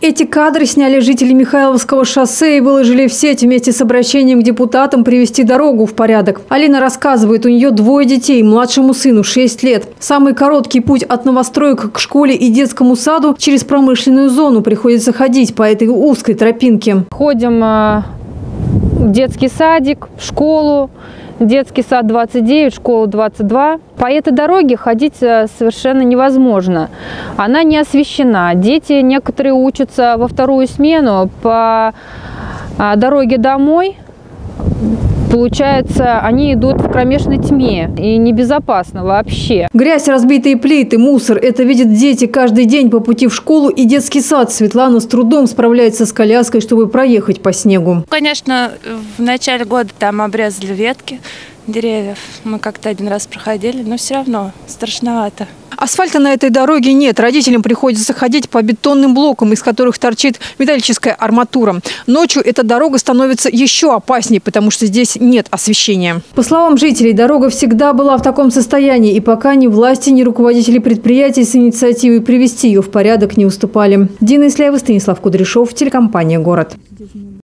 Эти кадры сняли жители Михайловского шоссе и выложили в сеть вместе с обращением к депутатам привести дорогу в порядок. Алина рассказывает, у нее двое детей, младшему сыну 6 лет. Самый короткий путь от новостроек к школе и детскому саду через промышленную зону приходится ходить по этой узкой тропинке. Ходим э, в детский садик, в школу, детский сад 29, школа 22. По этой дороге ходить э, совершенно невозможно. Она не освещена. Дети некоторые учатся во вторую смену по а, дороге домой. Получается, они идут в кромешной тьме и небезопасно вообще. Грязь, разбитые плиты, мусор – это видят дети каждый день по пути в школу и детский сад. Светлана с трудом справляется с коляской, чтобы проехать по снегу. Конечно, в начале года там обрезали ветки деревьев. Мы как-то один раз проходили, но все равно страшновато. Асфальта на этой дороге нет. Родителям приходится ходить по бетонным блокам, из которых торчит металлическая арматура. Ночью эта дорога становится еще опаснее, потому что здесь нет освещения. По словам жителей, дорога всегда была в таком состоянии, и пока ни власти, ни руководители предприятий с инициативой привести ее в порядок не уступали. Дина Исляева, Станислав Кудряшов, телекомпания «Город».